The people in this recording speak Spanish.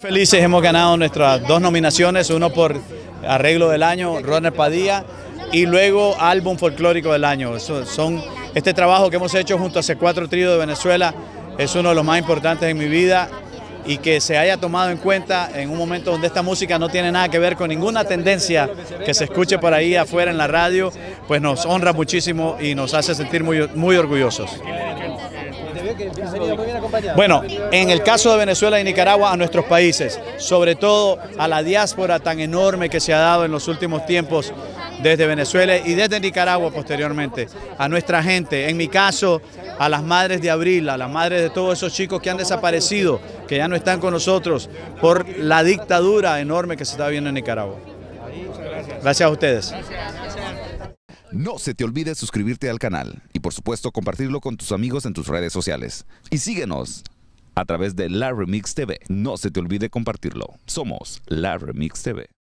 Felices hemos ganado nuestras dos nominaciones, uno por arreglo del año, Ronald Padilla, y luego álbum folclórico del año. son, este trabajo que hemos hecho junto a C4 Trío de Venezuela es uno de los más importantes en mi vida y que se haya tomado en cuenta en un momento donde esta música no tiene nada que ver con ninguna tendencia que se escuche por ahí afuera en la radio, pues nos honra muchísimo y nos hace sentir muy, muy orgullosos. Bueno, en el caso de Venezuela y Nicaragua, a nuestros países, sobre todo a la diáspora tan enorme que se ha dado en los últimos tiempos desde Venezuela y desde Nicaragua posteriormente, a nuestra gente, en mi caso, a las madres de Abril, a las madres de todos esos chicos que han desaparecido, que ya no están con nosotros por la dictadura enorme que se está viendo en Nicaragua. Gracias a ustedes. No se te olvide suscribirte al canal y por supuesto compartirlo con tus amigos en tus redes sociales. Y síguenos a través de La TV. No se te olvide compartirlo. Somos La TV.